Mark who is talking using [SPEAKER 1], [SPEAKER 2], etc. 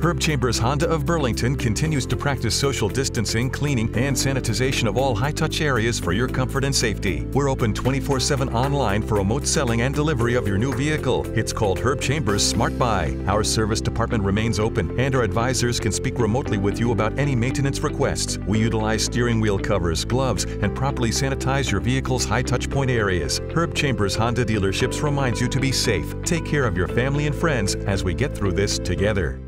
[SPEAKER 1] Herb Chambers Honda of Burlington continues to practice social distancing, cleaning, and sanitization of all high-touch areas for your comfort and safety. We're open 24-7 online for remote selling and delivery of your new vehicle. It's called Herb Chambers Smart Buy. Our service department remains open, and our advisors can speak remotely with you about any maintenance requests. We utilize steering wheel covers, gloves, and properly sanitize your vehicle's high-touch point areas. Herb Chambers Honda dealerships reminds you to be safe. Take care of your family and friends as we get through this together.